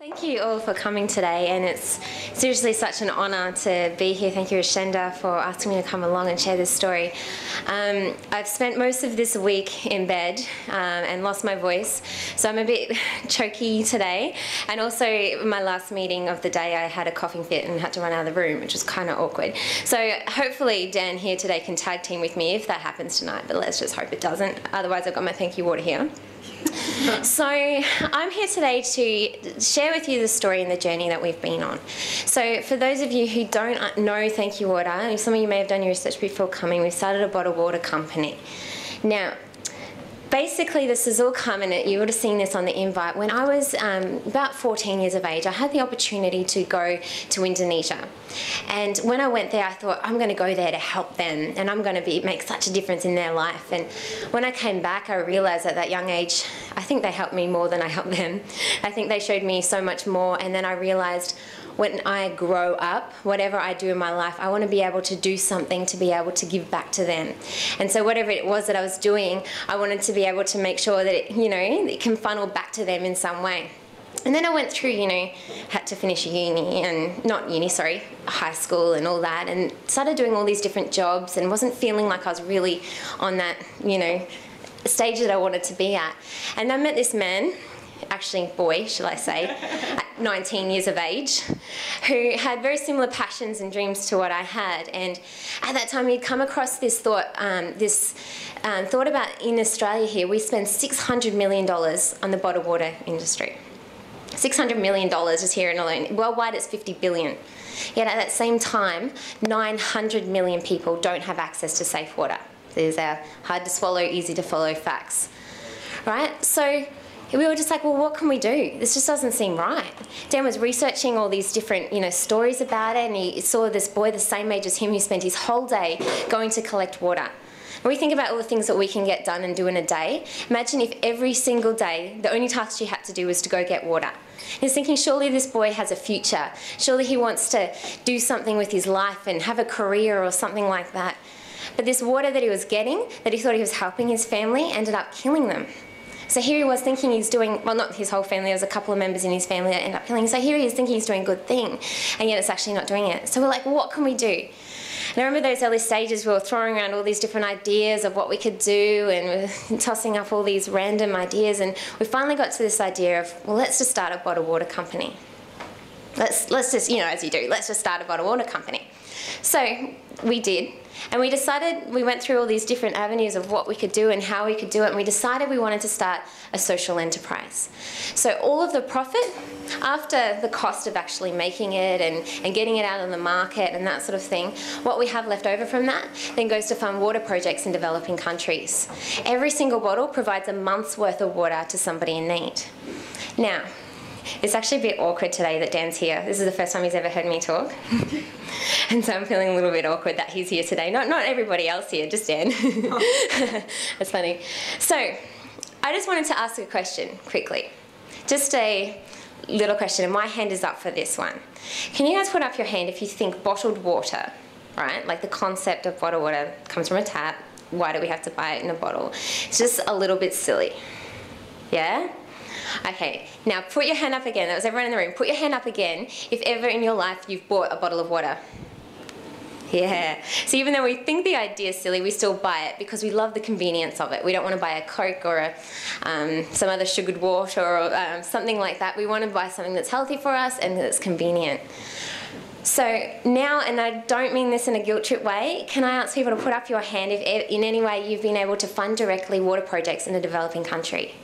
Thank you all for coming today, and it's seriously such an honour to be here. Thank you, Ashenda, for asking me to come along and share this story. Um, I've spent most of this week in bed um, and lost my voice, so I'm a bit choky today. And also, my last meeting of the day, I had a coughing fit and had to run out of the room, which was kind of awkward. So hopefully, Dan here today can tag team with me if that happens tonight, but let's just hope it doesn't. Otherwise, I've got my Thankyou Water here so I'm here today to share with you the story and the journey that we've been on. So for those of you who don't uh, know Thankyou Water, some of you may have done your research before coming, we've started a bottled water company. Now, basically this is all come coming you would have seen this on the invite. When i was um, about 14 years of age i had the opportunity to go to indonesia. And when i went there i thought i'm going to go there to help them and i'm going to be make such a difference in their life. And when i came back i realized at that young age i think they helped me more than i helped them. I think they showed me so much more and then i realized when I grow up, whatever I do in my life, I want to be able to do something to be able to give back to them. And so whatever it was that I was doing, I wanted to be able to make sure that it, you know, it can funnel back to them in some way. And then I went through, you know, had to finish uni and not uni, sorry, high school and all that, and started doing all these different jobs and wasn't feeling like I was really on that, you know, stage that I wanted to be at. And I met this man actually boy, shall I say, at 19 years of age, who had very similar passions and dreams to what I had. And at that time, he'd come across this thought, um, this um, thought about in Australia here, we spend $600 million on the bottled water industry. $600 million just here in alone. Worldwide, it's 50 billion. Yet at that same time, 900 million people don't have access to safe water. These are hard to swallow, easy to follow facts. Right? So we were just like, well, what can we do? This just doesn't seem right. Dan was researching all these different, you know, stories about it, and he saw this boy the same age as him who spent his whole day going to collect water. When we think about all the things that we can get done and do in a day, imagine if every single day the only task you had to do was to go get water. He's thinking, surely this boy has a future. Surely he wants to do something with his life and have a career or something like that. But this water that he was getting, that he thought he was helping his family, ended up killing them. So here he was thinking he's doing, well, not his whole family, there was a couple of members in his family that ended up killing. So here he is thinking he's doing a good thing, and yet it's actually not doing it. So we're like, what can we do? And I remember those early stages, we were throwing around all these different ideas of what we could do and we tossing up all these random ideas. And we finally got to this idea of, well, let's just start a bottled water company. Let's, let's just, you know, as you do, let's just start a bottled water company. So we did. And we decided, we went through all these different avenues of what we could do and how we could do it, and we decided we wanted to start a social enterprise. So all of the profit, after the cost of actually making it and, and getting it out on the market and that sort of thing, what we have left over from that then goes to fund water projects in developing countries. Every single bottle provides a month's worth of water to somebody in need. Now, it's actually a bit awkward today that Dan's here. This is the first time he's ever heard me talk. and so I'm feeling a little bit awkward that he's here today. Not, not everybody else here, just Dan. Oh. That's funny. So, I just wanted to ask a question quickly. Just a little question, and my hand is up for this one. Can you guys put up your hand if you think bottled water, right? Like the concept of bottled water comes from a tap. Why do we have to buy it in a bottle? It's just a little bit silly. Yeah? Okay, now put your hand up again. That was everyone in the room. Put your hand up again if ever in your life you've bought a bottle of water. Yeah. So even though we think the idea is silly, we still buy it because we love the convenience of it. We don't want to buy a Coke or a, um, some other sugared water or um, something like that. We want to buy something that's healthy for us and that's convenient. So now, and I don't mean this in a guilt trip way, can I ask people to put up your hand if in any way you've been able to fund directly water projects in a developing country?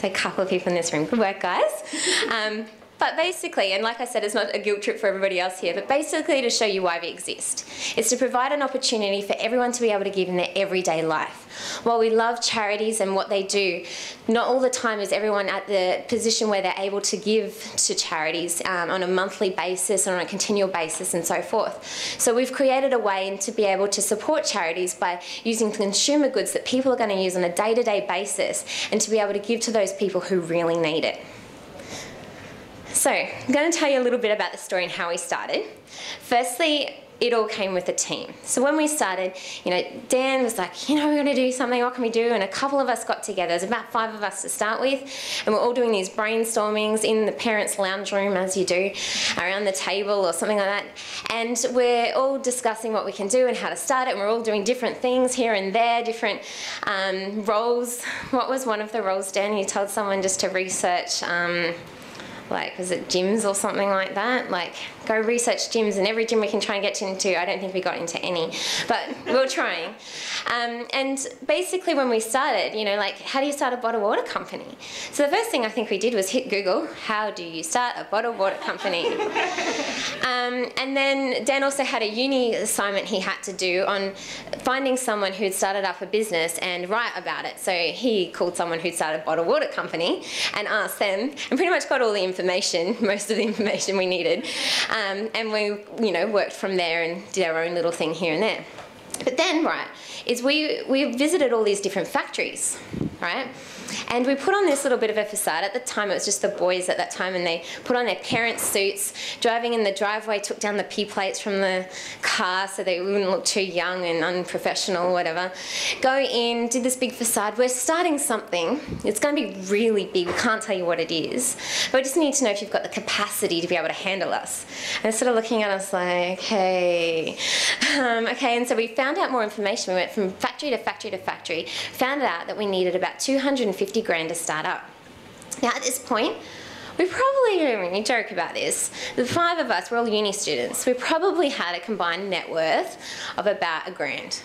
So a couple of people in this room. Good work, guys. Um, but basically, and like I said, it's not a guilt trip for everybody else here, but basically to show you why we exist. It's to provide an opportunity for everyone to be able to give in their everyday life. While we love charities and what they do, not all the time is everyone at the position where they're able to give to charities um, on a monthly basis on a continual basis and so forth. So we've created a way to be able to support charities by using consumer goods that people are going to use on a day-to-day -day basis and to be able to give to those people who really need it. So, I'm going to tell you a little bit about the story and how we started. Firstly, it all came with a team. So when we started, you know, Dan was like, you know, we're going to do something. What can we do? And a couple of us got together. There's about five of us to start with, and we're all doing these brainstormings in the parents' lounge room, as you do, around the table or something like that. And we're all discussing what we can do and how to start it. And we're all doing different things here and there, different um, roles. What was one of the roles, Dan? You told someone just to research. Um, like was it gyms or something like that? Like go research gyms and every gym we can try and get into i don't think we got into any but we are trying um, and basically when we started you know like how do you start a bottled water company? So the first thing i think we did was hit google how do you start a bottled water company? Um, and then dan also had a uni assignment he had to do on finding someone who'd started up a business and write about it. So he called someone who'd started a bottled water company and asked them and pretty much got all the information, most of the information we needed. Um, and we, you know, worked from there and did our own little thing here and there. But then, right, is we, we visited all these different factories, right? And we put on this little bit of a facade. At the time, it was just the boys at that time, and they put on their parents' suits, driving in the driveway, took down the P plates from the car so they wouldn't look too young and unprofessional whatever. Go in, did this big facade. We're starting something. It's going to be really big. We can't tell you what it is, but we just need to know if you've got the capacity to be able to handle us. And they're sort of looking at us like, hey, um, okay. And so we found out more information. We went from factory to factory to factory, found out that we needed about 250 50 grand to start up. Now at this point, we probably, we joke about this, the five of us, we're all uni students, we probably had a combined net worth of about a grand.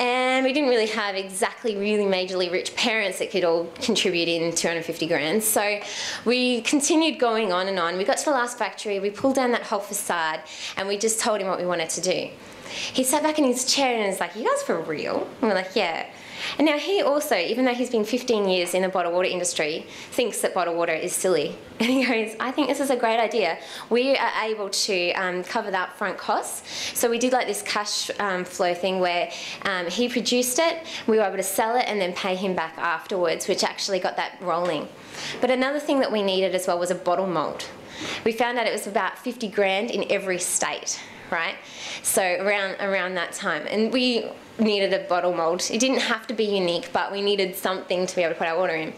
And we didn't really have exactly really majorly rich parents that could all contribute in 250 grand. So we continued going on and on. We got to the last factory, we pulled down that whole facade, and we just told him what we wanted to do. He sat back in his chair and was like, You guys for real? And we're like, Yeah. And now he also, even though he's been 15 years in the bottled water industry, thinks that bottled water is silly. And he goes, I think this is a great idea. We are able to um, cover the upfront costs. So we did like this cash um, flow thing where um, he produced it, we were able to sell it and then pay him back afterwards, which actually got that rolling. But another thing that we needed as well was a bottle mold. We found out it was about 50 grand in every state right? So around around that time, and we needed a bottle mold. It didn't have to be unique, but we needed something to be able to put our water in.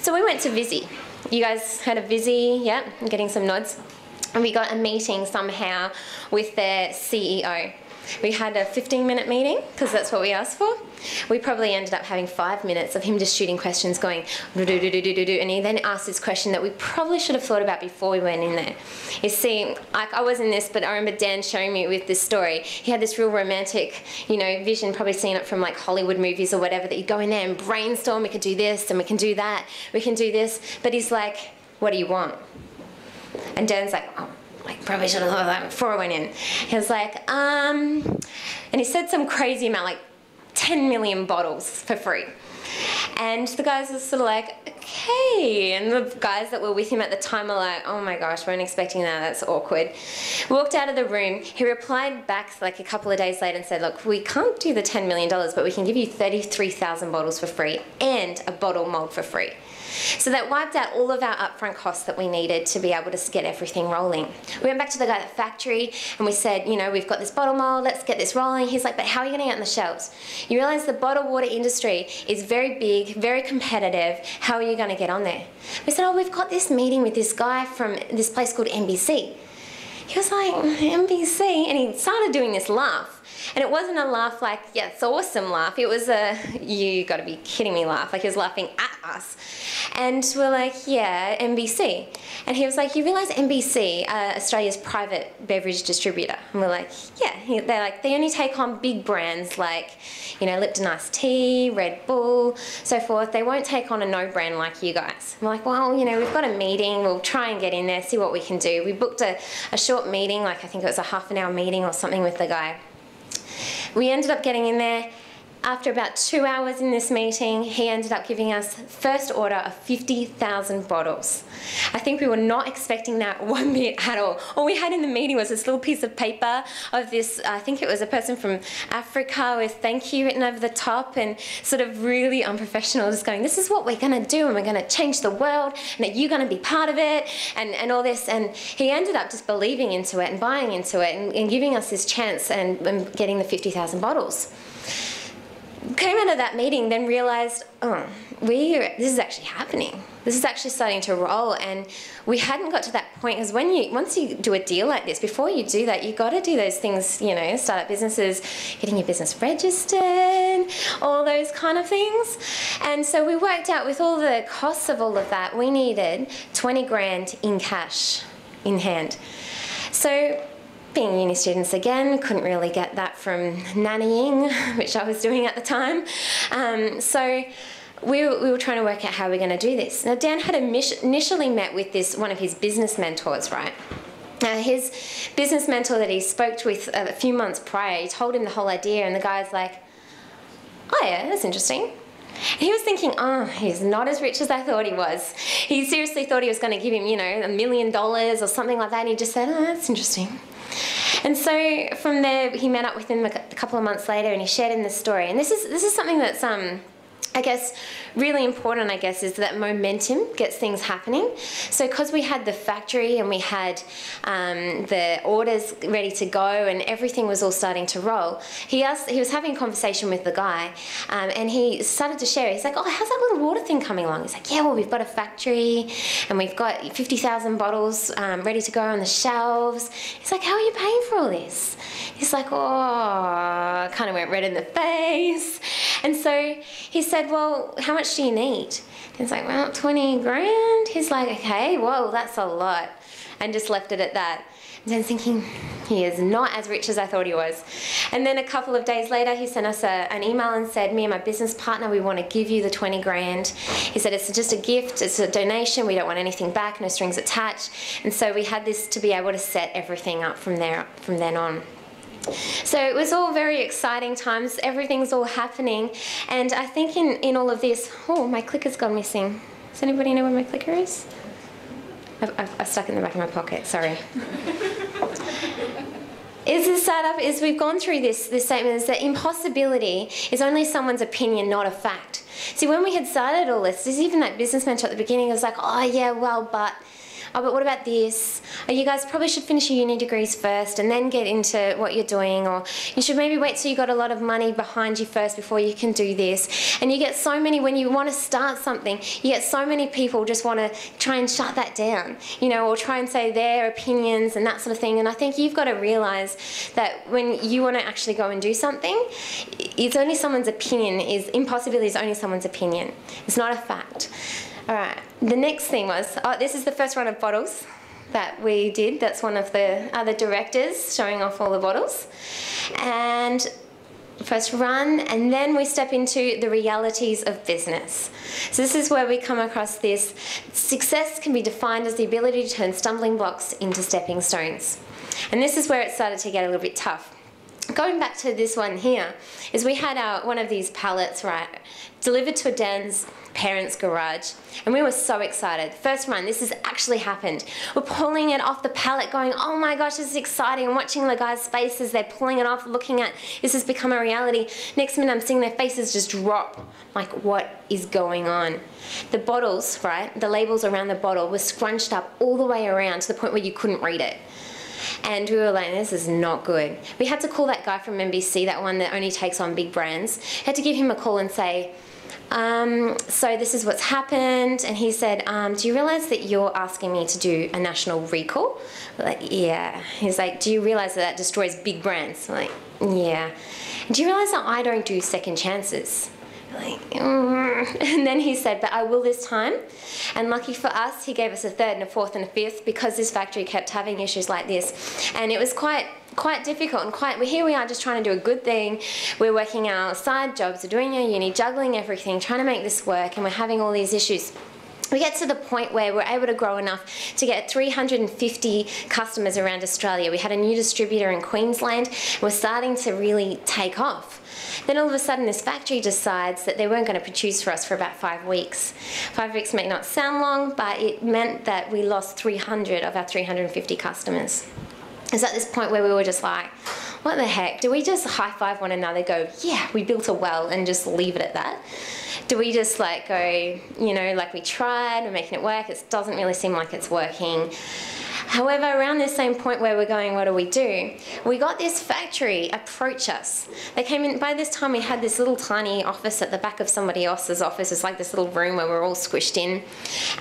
So we went to Visy. You guys heard of Visy? Yeah, I'm getting some nods. And we got a meeting somehow with their CEO. We had a 15 minute meeting because that's what we asked for. We probably ended up having five minutes of him just shooting questions going do do do do do do and he then asked this question that we probably should have thought about before we went in there. You see, like I was in this, but I remember Dan showing me with this story. He had this real romantic, you know, vision, probably seen it from like Hollywood movies or whatever, that you go in there and brainstorm, we could do this and we can do that, we can do this. But he's like, what do you want? And Dan's like, oh, like probably should have thought of that before I went in. He was like, um, and he said some crazy amount, like 10 million bottles for free. And the guys were sort of like, okay. And the guys that were with him at the time were like, oh my gosh, we weren't expecting that, that's awkward. Walked out of the room. He replied back like a couple of days later and said, look, we can't do the $10 million, but we can give you 33,000 bottles for free and a bottle mold for free. So that wiped out all of our upfront costs that we needed to be able to get everything rolling. We went back to the guy at the factory and we said, you know, we've got this bottle mold, let's get this rolling. He's like, but how are you going to get on the shelves? You realize the bottled water industry is very big, very competitive. How are you going to get on there? We said, oh, we've got this meeting with this guy from this place called NBC. He was like, NBC? And he started doing this laugh. And it wasn't a laugh like, yeah, it's awesome laugh. It was a, you gotta be kidding me laugh. Like he was laughing at us. And we're like, yeah, NBC. And he was like, you realise NBC, uh, Australia's private beverage distributor? And we're like, yeah. They're like, they only take on big brands like, you know, Lipton Ice Tea, Red Bull, so forth. They won't take on a no brand like you guys. I'm like, well, you know, we've got a meeting. We'll try and get in there, see what we can do. We booked a, a short meeting, like I think it was a half an hour meeting or something with the guy. We ended up getting in there after about two hours in this meeting, he ended up giving us first order of 50,000 bottles. I think we were not expecting that one bit at all. All we had in the meeting was this little piece of paper of this, I think it was a person from Africa with thank you written over the top and sort of really unprofessional, just going, this is what we're going to do and we're going to change the world and that you're going to be part of it and, and all this. And he ended up just believing into it and buying into it and, and giving us this chance and, and getting the 50,000 bottles came out of that meeting, then realised, oh, we this is actually happening. This is actually starting to roll, and we hadn't got to that point because when you once you do a deal like this, before you do that, you got to do those things. You know, start up businesses, getting your business registered, all those kind of things. And so we worked out with all the costs of all of that, we needed twenty grand in cash, in hand. So being uni students again, couldn't really get that from nannying, which I was doing at the time. Um, so we were, we were trying to work out how we're going to do this. Now, Dan had initially met with this one of his business mentors, right? Now, his business mentor that he spoke with a few months prior, he told him the whole idea, and the guy's like, "Oh yeah, that's interesting." he was thinking, oh, he's not as rich as I thought he was. He seriously thought he was going to give him, you know, a million dollars or something like that. And he just said, oh, that's interesting. And so from there, he met up with him a couple of months later and he shared him the story. And this is, this is something that's, um, I guess, really important, I guess, is that momentum gets things happening. So, because we had the factory and we had um, the orders ready to go and everything was all starting to roll, he asked, he was having a conversation with the guy um, and he started to share. He's like, Oh, how's that little water thing coming along? He's like, Yeah, well, we've got a factory and we've got 50,000 bottles um, ready to go on the shelves. He's like, How are you paying for all this? He's like, Oh, kind of went red in the face. And so he said, Well, how much do you need? He's like, Well, 20 grand. He's like, Okay, whoa, that's a lot. And just left it at that. And then thinking, he is not as rich as I thought he was. And then a couple of days later, he sent us a, an email and said, Me and my business partner, we want to give you the 20 grand. He said, It's just a gift, it's a donation, we don't want anything back, no strings attached. And so we had this to be able to set everything up from there from then on. So it was all very exciting times. Everything's all happening. And I think in, in all of this, oh, my clicker's gone missing. Does anybody know where my clicker is? I've, I've, I've stuck it in the back of my pocket, sorry. is the setup is we've gone through this this statement is that impossibility is only someone's opinion, not a fact. See, when we had started all this, there's even that business mentor at the beginning was like, oh yeah, well, but oh, but what about this? Oh, you guys probably should finish your uni degrees first and then get into what you're doing, or you should maybe wait till you got a lot of money behind you first before you can do this. And you get so many, when you want to start something, you get so many people just want to try and shut that down, you know, or try and say their opinions and that sort of thing. And I think you've got to realize that when you want to actually go and do something, it's only someone's opinion, is impossibility is only someone's opinion. It's not a fact. All right, the next thing was, oh, this is the first run of bottles that we did. That's one of the other directors showing off all the bottles. And first run, and then we step into the realities of business. So this is where we come across this. Success can be defined as the ability to turn stumbling blocks into stepping stones. And this is where it started to get a little bit tough going back to this one here, is we had our, one of these pallets, right, delivered to a Dan's parents' garage, and we were so excited. First run, this has actually happened. We're pulling it off the pallet, going, oh my gosh, this is exciting. I'm watching the guys' faces, they're pulling it off, looking at this has become a reality. Next minute, I'm seeing their faces just drop. Like, what is going on? The bottles, right, the labels around the bottle were scrunched up all the way around to the point where you couldn't read it. And we were like, this is not good. We had to call that guy from NBC, that one that only takes on big brands. Had to give him a call and say, um, so this is what's happened. And he said, um, do you realize that you're asking me to do a national recall? Like, yeah. He's like, do you realize that that destroys big brands? Like, yeah. Do you realize that I don't do second chances? like, mm. and then he said, but I will this time. And lucky for us, he gave us a third and a fourth and a fifth because this factory kept having issues like this. And it was quite quite difficult and quite here we are just trying to do a good thing we're working our side jobs we're doing our uni juggling everything trying to make this work and we're having all these issues we get to the point where we're able to grow enough to get 350 customers around Australia. We had a new distributor in Queensland. We're starting to really take off. Then all of a sudden, this factory decides that they weren't going to produce for us for about five weeks. Five weeks may not sound long, but it meant that we lost 300 of our 350 customers. It's at this point where we were just like, what the heck? Do we just high five one another, go, yeah, we built a well, and just leave it at that? Do we just like go, you know, like we tried, we're making it work, it doesn't really seem like it's working? However, around this same point where we're going, what do we do? We got this factory approach us. They came in, by this time we had this little tiny office at the back of somebody else's office. It's like this little room where we're all squished in.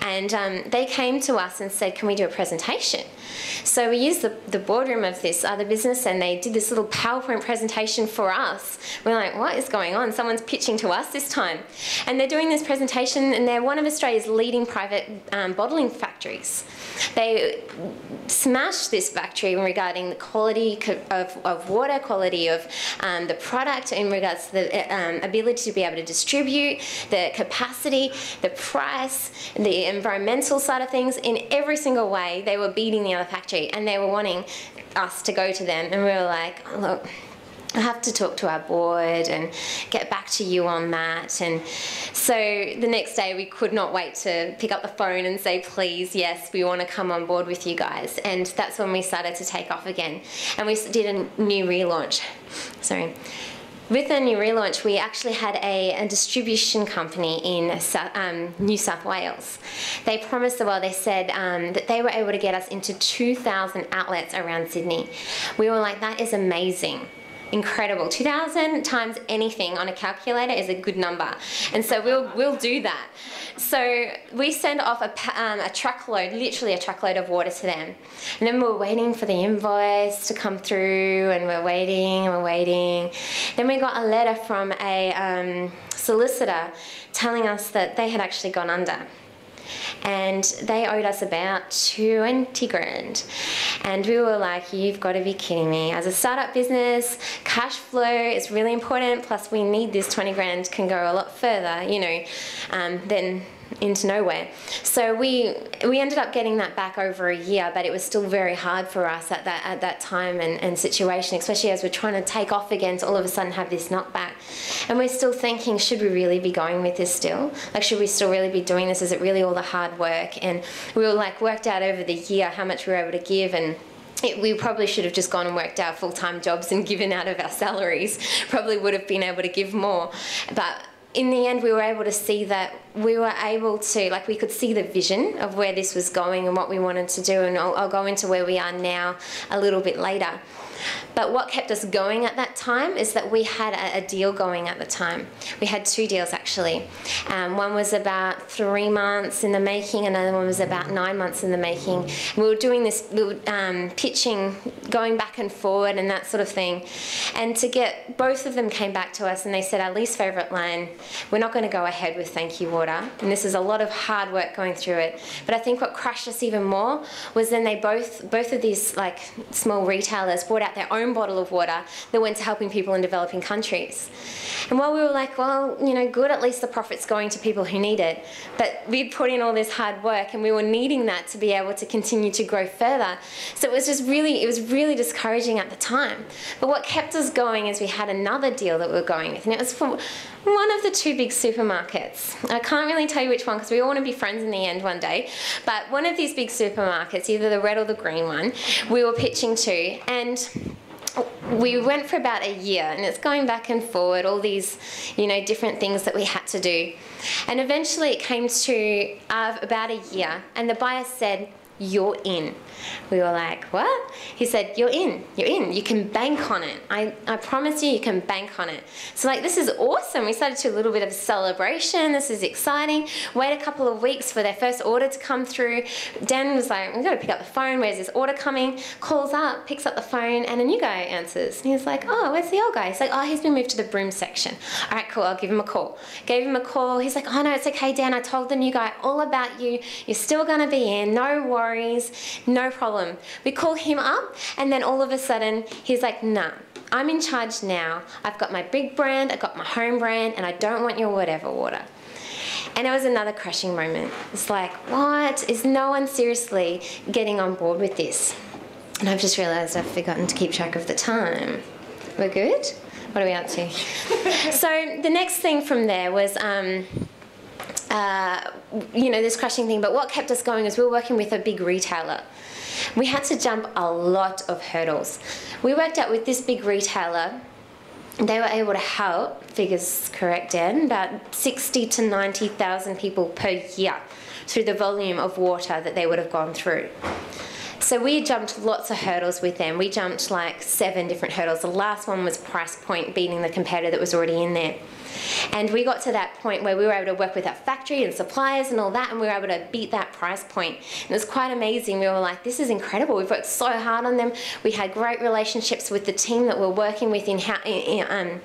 And um, they came to us and said, can we do a presentation? So we used the, the boardroom of this other business and they did this little PowerPoint presentation for us. We're like, what is going on? Someone's pitching to us this time. And they're doing this presentation and they're one of Australia's leading private um, bottling factories. They smashed this factory regarding the quality of, of water, quality of um, the product in regards to the um, ability to be able to distribute, the capacity, the price, the environmental side of things. In every single way, they were beating the other factory and they were wanting us to go to them. And we were like, oh, look, I have to talk to our board and get back to you on that. And so the next day, we could not wait to pick up the phone and say, please, yes, we want to come on board with you guys. And that's when we started to take off again. And we did a new relaunch. Sorry. With the new relaunch, we actually had a, a distribution company in um, New South Wales. They promised the world, they said um, that they were able to get us into 2,000 outlets around Sydney. We were like, that is amazing incredible. 2,000 times anything on a calculator is a good number. And so we'll, we'll do that. So we send off a, um, a truckload, literally a truckload of water to them. And then we're waiting for the invoice to come through and we're waiting and we're waiting. Then we got a letter from a um, solicitor telling us that they had actually gone under and they owed us about 20 grand. And we were like, you've got to be kidding me. As a startup business, cash flow is really important, plus we need this 20 grand can go a lot further, you know, um, than into nowhere. So we we ended up getting that back over a year, but it was still very hard for us at that at that time and, and situation, especially as we're trying to take off again to all of a sudden have this knockback. And we're still thinking, should we really be going with this still? Like should we still really be doing this? Is it really all the hard work? And we were like worked out over the year how much we were able to give and it, we probably should have just gone and worked our full-time jobs and given out of our salaries. Probably would have been able to give more. But in the end, we were able to see that we were able to, like, we could see the vision of where this was going and what we wanted to do. And I'll, I'll go into where we are now a little bit later. But what kept us going at that time is that we had a, a deal going at the time. We had two deals actually. Um, one was about three months in the making, another one was about nine months in the making. We were doing this, we were um, pitching, going back and forward and that sort of thing. And to get, both of them came back to us and they said, our least favourite line, we're not going to go ahead with Thankyou Water. And this is a lot of hard work going through it. But I think what crushed us even more was then they both, both of these like small retailers brought out their own bottle of water that went to helping people in developing countries. And while we were like, well, you know, good, at least the profit's going to people who need it. But we'd put in all this hard work and we were needing that to be able to continue to grow further. So it was just really, it was really discouraging at the time. But what kept us going is we had another deal that we were going with. And it was for one of the two big supermarkets. I can't really tell you which one because we all want to be friends in the end one day. But one of these big supermarkets, either the red or the green one, we were pitching to. And we went for about a year and it's going back and forward, all these, you know, different things that we had to do. And eventually it came to uh, about a year and the buyer said, you're in. We were like, what? He said, you're in, you're in, you can bank on it. I, I promise you, you can bank on it. So like, this is awesome. We started to a little bit of celebration. This is exciting. Wait a couple of weeks for their first order to come through. Dan was like, we've got to pick up the phone. Where's this order coming? Calls up, picks up the phone, and a new guy answers. And he's like, oh, where's the old guy? He's like, oh, he's been moved to the broom section. All right, cool, I'll give him a call. Gave him a call. He's like, oh no, it's okay, Dan. I told the new guy all about you. You're still going to be in. No worries. No problem. We call him up and then all of a sudden he's like, nah, I'm in charge now. I've got my big brand, I've got my home brand and I don't want your whatever water. And it was another crushing moment. It's like, what? Is no one seriously getting on board with this? And I've just realised I've forgotten to keep track of the time. We're good? What are we up to? so the next thing from there was. Um, uh, you know, this crushing thing, but what kept us going is we were working with a big retailer. We had to jump a lot of hurdles. We worked out with this big retailer they were able to help, figures correct, Dan, about 60 to 90,000 people per year through the volume of water that they would have gone through. So we jumped lots of hurdles with them. We jumped like seven different hurdles. The last one was price point, beating the competitor that was already in there. And we got to that point where we were able to work with our factory and suppliers and all that, and we were able to beat that price point. And it was quite amazing. We were like, this is incredible. We've worked so hard on them. We had great relationships with the team that we're working with in, um,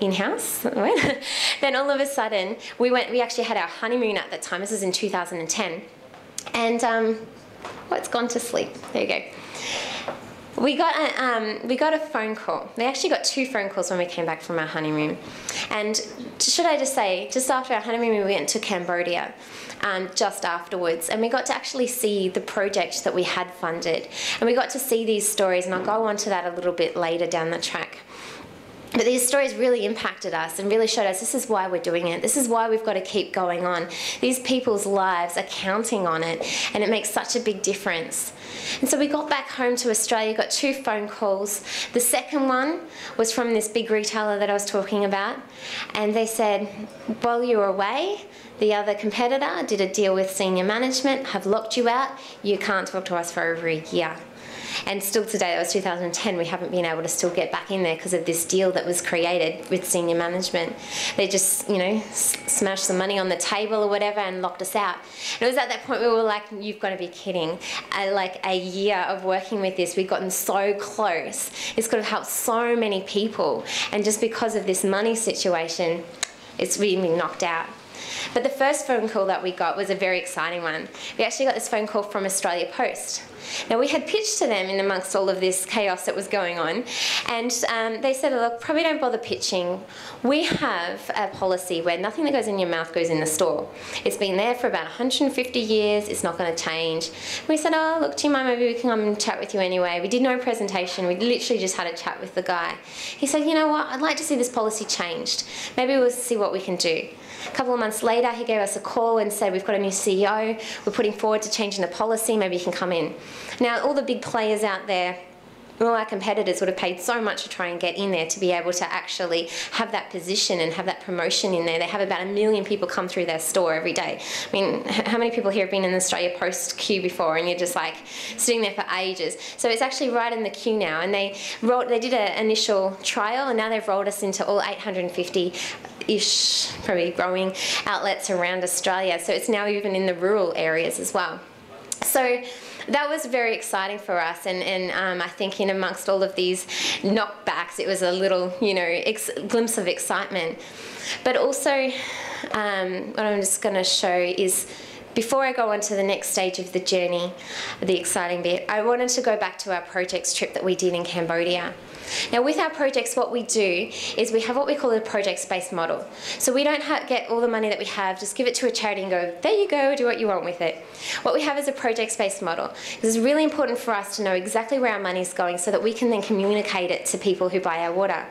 in-house then all of a sudden we went we actually had our honeymoon at that time this is in 2010 and um, well, it's gone to sleep there you go we got a, um, we got a phone call. We actually got two phone calls when we came back from our honeymoon. And should I just say, just after our honeymoon, we went to Cambodia. Um, just afterwards, and we got to actually see the project that we had funded, and we got to see these stories, and I'll go on to that a little bit later down the track. But these stories really impacted us and really showed us this is why we're doing it. This is why we've got to keep going on. These people's lives are counting on it, and it makes such a big difference. And so we got back home to Australia, got two phone calls. The second one was from this big retailer that I was talking about, and they said, while you were away, the other competitor did a deal with senior management, have locked you out, you can't talk to us for over a year. And still today, that was 2010, we haven't been able to still get back in there because of this deal that was created with senior management. They just, you know, smashed some money on the table or whatever and locked us out. And it was at that point we were like, you've got to be kidding. Uh, like a year of working with this, we've gotten so close. It's got to help so many people. And just because of this money situation, it's really been knocked out. But the first phone call that we got was a very exciting one. We actually got this phone call from Australia Post. Now, we had pitched to them in amongst all of this chaos that was going on, and um, they said, Look, probably don't bother pitching. We have a policy where nothing that goes in your mouth goes in the store. It's been there for about 150 years, it's not going to change. We said, Oh, look, do you mind? Maybe we can come and chat with you anyway. We did no presentation, we literally just had a chat with the guy. He said, You know what? I'd like to see this policy changed. Maybe we'll see what we can do. A couple of months later, he gave us a call and said, We've got a new CEO, we're putting forward to changing the policy, maybe you can come in. Now, all the big players out there, all our competitors would have paid so much to try and get in there to be able to actually have that position and have that promotion in there. They have about a million people come through their store every day. I mean, how many people here have been in the Australia Post queue before and you're just like sitting there for ages? So it's actually right in the queue now. And they rolled, they did an initial trial and now they've rolled us into all 850 ish, probably growing outlets around Australia. So it's now even in the rural areas as well. So that was very exciting for us, and, and um, I think in amongst all of these knockbacks, it was a little, you know, glimpse of excitement. But also, um, what I'm just going to show is before I go on to the next stage of the journey, the exciting bit, I wanted to go back to our projects trip that we did in Cambodia. Now with our projects, what we do is we have what we call a project-based model. So we don't get all the money that we have, just give it to a charity and go, there you go, do what you want with it. What we have is a project-based model. This is really important for us to know exactly where our money is going so that we can then communicate it to people who buy our water.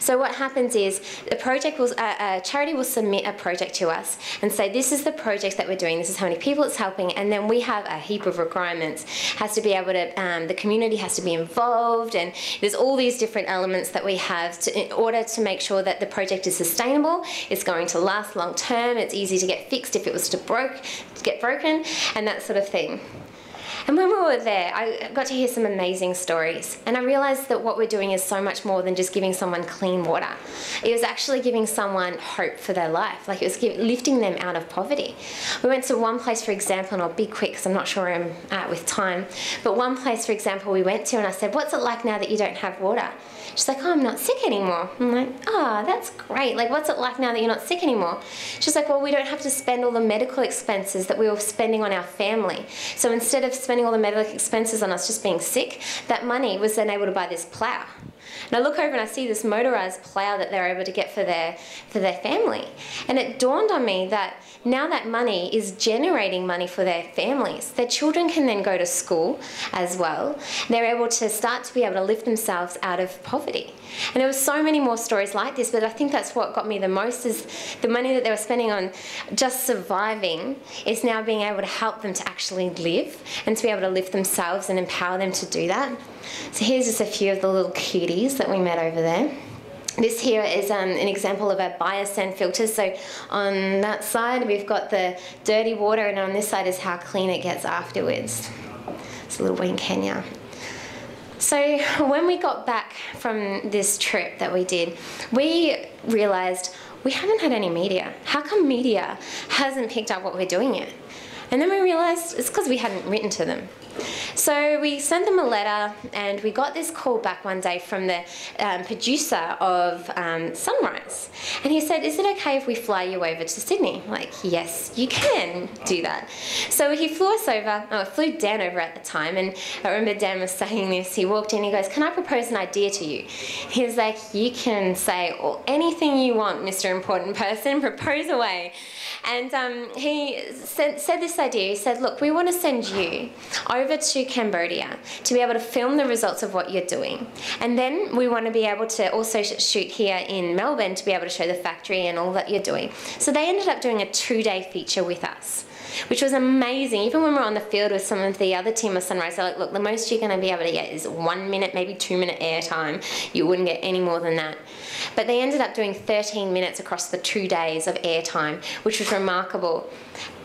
So what happens is a project will, a charity will submit a project to us and say, this is the project that we're doing, this is how many people it's helping, and then we have a heap of requirements. Has to be able to, um, the community has to be involved, and there's all these different elements that we have to, in order to make sure that the project is sustainable, it's going to last long term, it's easy to get fixed if it was to broke, to get broken, and that sort of thing. And when we were there, I got to hear some amazing stories. And I realized that what we're doing is so much more than just giving someone clean water. It was actually giving someone hope for their life. Like it was lifting them out of poverty. We went to one place, for example, and I'll be quick because I'm not sure I'm at with time. But one place, for example, we went to and I said, What's it like now that you don't have water? She's like, oh, I'm not sick anymore. I'm like, oh, that's great. Like, what's it like now that you're not sick anymore? She's like, well, we don't have to spend all the medical expenses that we were spending on our family. So instead of spending all the medical expenses on us just being sick, that money was then able to buy this plough. And I look over and I see this motorized plough that they're able to get for their for their family. And it dawned on me that now that money is generating money for their families. Their children can then go to school as well. They're able to start to be able to lift themselves out of poverty. And there were so many more stories like this, but I think that's what got me the most is the money that they were spending on just surviving is now being able to help them to actually live and to be able to lift themselves and empower them to do that. So here's just a few of the little cuties that we met over there. This here is um, an example of our biosand filter. So on that side we've got the dirty water and on this side is how clean it gets afterwards. It's a little boy in Kenya. So when we got back from this trip that we did, we realised we haven't had any media. How come media hasn't picked up what we're doing yet? And then we realised it's because we hadn't written to them. So we sent them a letter and we got this call back one day from the um, producer of um, Sunrise. And he said, Is it okay if we fly you over to Sydney? I'm like, yes, you can do that. So he flew us over, oh, flew Dan over at the time. And I remember Dan was saying this. He walked in, he goes, Can I propose an idea to you? He was like, You can say anything you want, Mr. Important Person, propose away. And um, he said, said this idea. He said, Look, we want to send you over to Cambodia to be able to film the results of what you're doing. And then we want to be able to also shoot here in Melbourne to be able to show the factory and all that you're doing. So they ended up doing a two day feature with us which was amazing. Even when we are on the field with some of the other team of Sunrise, they're like, look, the most you're going to be able to get is one minute, maybe two minute airtime. You wouldn't get any more than that. But they ended up doing 13 minutes across the two days of airtime, which was remarkable.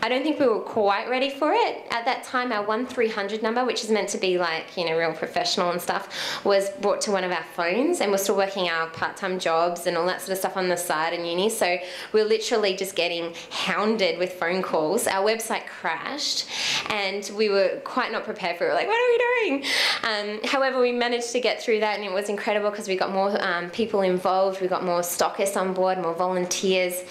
I don't think we were quite ready for it. At that time, our 1300 number, which is meant to be like, you know, real professional and stuff, was brought to one of our phones and we're still working our part-time jobs and all that sort of stuff on the side in uni. So we're literally just getting hounded with phone calls. Our website crashed and we were quite not prepared for it. We like, what are we doing? Um, however, we managed to get through that and it was incredible because we got more um, people involved, we got more stockists on board, more volunteers.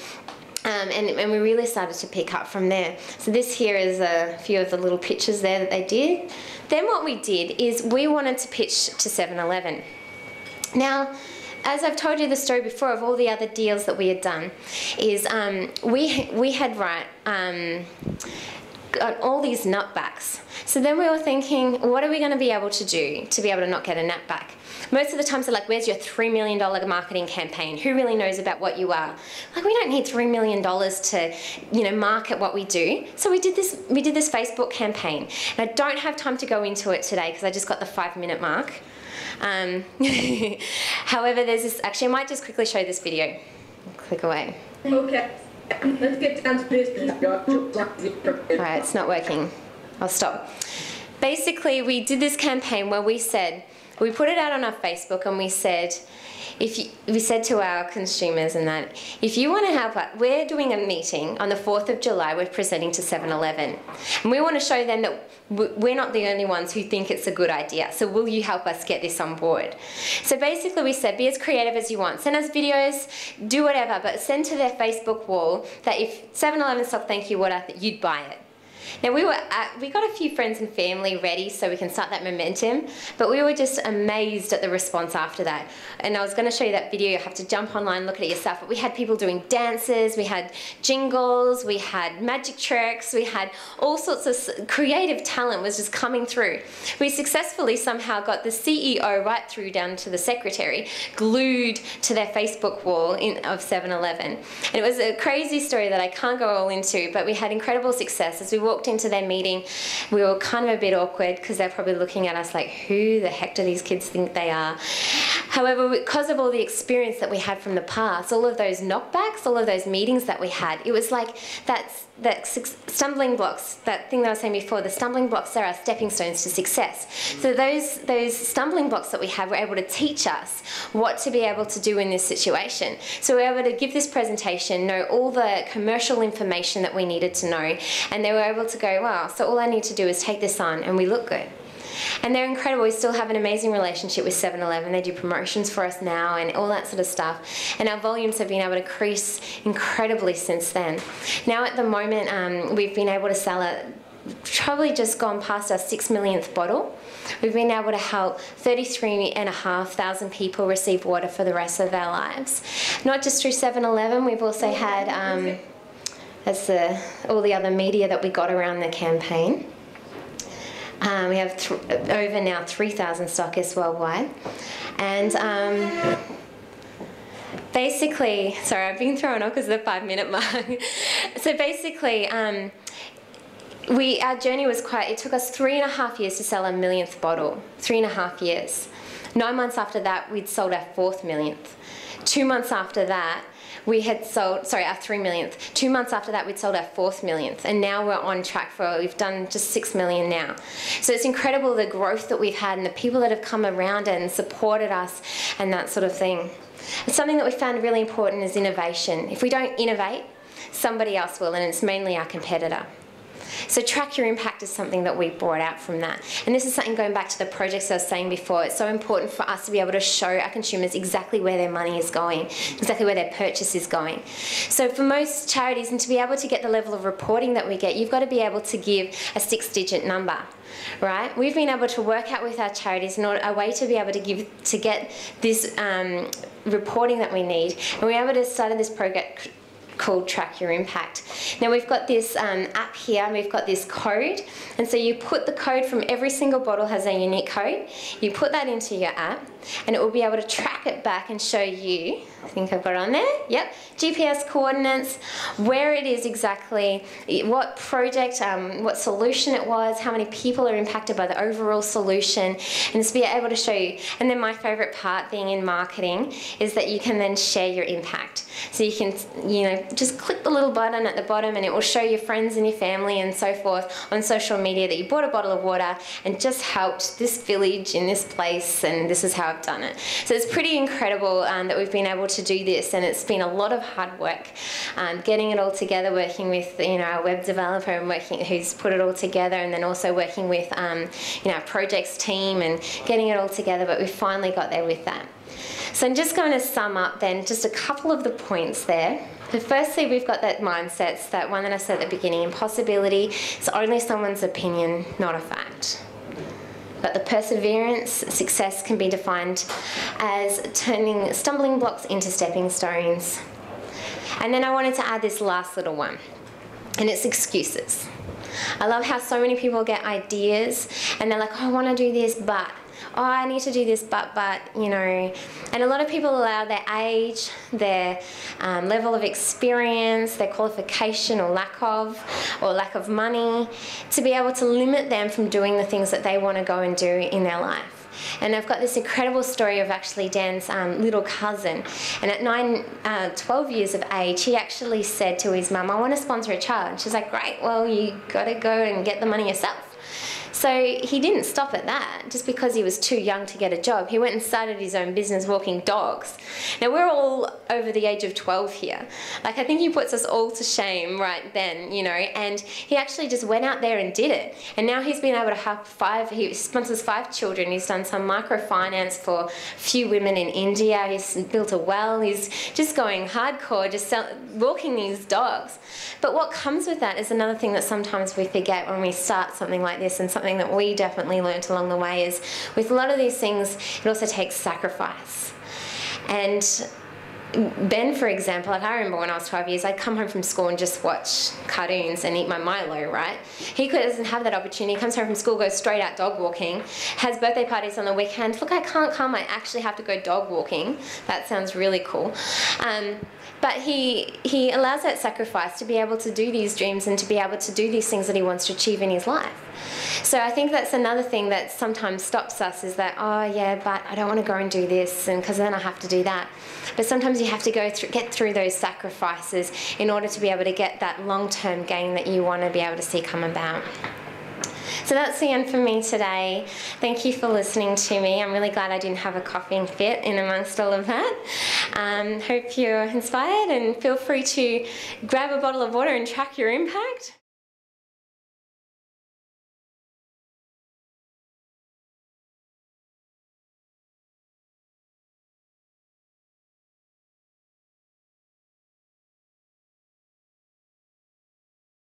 Um, and, and, we really started to pick up from there. So this here is a few of the little pictures there that they did. Then what we did is we wanted to pitch to 7-Eleven. Now, as I've told you the story before of all the other deals that we had done, is um, we, we had right, um, got all these nutbacks. So then we were thinking, what are we going to be able to do to be able to not get a nutback? Most of the times they're like, where's your $3 million marketing campaign? Who really knows about what you are? Like, we don't need $3 million to, you know, market what we do. So we did this, we did this Facebook campaign. And I don't have time to go into it today because I just got the five minute mark. Um, however, there's this, actually I might just quickly show this video. Click away. Okay. Alright, it's not working. I'll stop. Basically, we did this campaign where we said, we put it out on our Facebook and we said, if you, we said to our consumers and that, if you want to help us, we're doing a meeting on the 4th of July, we're presenting to 7-Eleven. And we want to show them that we're not the only ones who think it's a good idea. So will you help us get this on board? So basically we said, be as creative as you want. Send us videos, do whatever, but send to their Facebook wall that if 7-Eleven stopped Thankyou Water, you'd buy it. Now we were at, we got a few friends and family ready so we can start that momentum, but we were just amazed at the response after that. And I was going to show you that video. You have to jump online, look at it yourself. But we had people doing dances, we had jingles, we had magic tricks, we had all sorts of creative talent was just coming through. We successfully somehow got the CEO right through down to the secretary glued to their Facebook wall in, of 7-Eleven. And it was a crazy story that I can't go all into, but we had incredible success as we walked walked into their meeting, we were kind of a bit awkward because they're probably looking at us like, who the heck do these kids think they are? However, because of all the experience that we had from the past, all of those knockbacks, all of those meetings that we had, it was like that, that stumbling blocks, that thing that I was saying before, the stumbling blocks are our stepping stones to success. So those, those stumbling blocks that we have were able to teach us what to be able to do in this situation. So we were able to give this presentation, know all the commercial information that we needed to know, and they were able to go, wow, so all I need to do is take this on and we look good. And they're incredible. We still have an amazing relationship with 7-Eleven. They do promotions for us now and all that sort of stuff. And our volumes have been able to increase incredibly since then. Now at the moment, um, we've been able to sell it probably just gone past our six millionth bottle. We've been able to help 33,500 people receive water for the rest of their lives. Not just through 7 Eleven, we've also had, um, as the, all the other media that we got around the campaign. Um, we have over now 3,000 stockists worldwide. And um, basically, sorry, I've been thrown off because of the five minute mark. so basically, um, we our journey was quite. It took us three and a half years to sell a millionth bottle. Three and a half years. Nine months after that, we'd sold our fourth millionth. Two months after that, we had sold sorry our three millionth. Two months after that we'd sold our fourth millionth and now we're on track for we've done just six million now. So it's incredible the growth that we've had and the people that have come around and supported us and that sort of thing. It's something that we found really important is innovation. If we don't innovate somebody else will and it's mainly our competitor so track your impact is something that we brought out from that. And this is something going back to the projects I was saying before. It's so important for us to be able to show our consumers exactly where their money is going, exactly where their purchase is going. So for most charities, and to be able to get the level of reporting that we get, you've got to be able to give a six-digit number right? We've been able to work out with our charities a way to be able to give to get this um, reporting that we need, and we're able to start this project called Track Your Impact. Now we've got this um, app here and we've got this code and so you put the code from every single bottle has a unique code. You put that into your app and it will be able to track it back and show you, I think I've got on there, yep, GPS coordinates, where it is exactly, what project, um, what solution it was, how many people are impacted by the overall solution, and just be able to show you. And then my favourite part being in marketing is that you can then share your impact. So you can, you know, just click the little button at the bottom and it will show your friends and your family and so forth on social media that you bought a bottle of water and just helped this village in this place and this is how I've done it. So it's pretty incredible um, that we've been able to do this and it's been a lot of hard work um, getting it all together, working with, you know, our web developer and working, who's put it all together and then also working with, um, you know, our projects team and getting it all together, but we finally got there with that. So I'm just going to sum up then just a couple of the points there. But firstly, we've got that mindset, that one that I said at the beginning, impossibility is only someone's opinion, not a fact. But the perseverance, success can be defined as turning stumbling blocks into stepping stones. And then I wanted to add this last little one, and it's excuses. I love how so many people get ideas and they're like, oh, I want to do this, but oh, I need to do this, but, but, you know. And a lot of people allow their age, their um, level of experience, their qualification or lack of, or lack of money, to be able to limit them from doing the things that they want to go and do in their life. And I've got this incredible story of actually Dan's um, little cousin. And at nine, uh, 12 years of age, he actually said to his mum, I want to sponsor a child. And she's like, great, well, you got to go and get the money yourself. So he didn't stop at that just because he was too young to get a job. He went and started his own business walking dogs. Now we're all over the age of 12 here. Like I think he puts us all to shame right then, you know, and he actually just went out there and did it. And now he's been able to help five, he sponsors five children. He's done some microfinance for a few women in India. He's built a well. He's just going hardcore, just sell, walking these dogs. But what comes with that is another thing that sometimes we forget when we start something like this and something that we definitely learnt along the way is with a lot of these things, it also takes sacrifice. And Ben, for example, like I remember when I was 12 years, I'd come home from school and just watch cartoons and eat my Milo, right? He doesn't have that opportunity. He comes home from school, goes straight out dog walking, has birthday parties on the weekend. Look, I can't come, I actually have to go dog walking. That sounds really cool. Um, but he, he allows that sacrifice to be able to do these dreams and to be able to do these things that he wants to achieve in his life. So I think that's another thing that sometimes stops us is that, oh yeah, but I don't want to go and do this and because then I have to do that. But sometimes you have to go through, get through those sacrifices in order to be able to get that long-term gain that you want to be able to see come about. So that's the end for me today. Thank you for listening to me. I'm really glad I didn't have a coughing fit in amongst all of that. Um, hope you're inspired and feel free to grab a bottle of water and track your impact.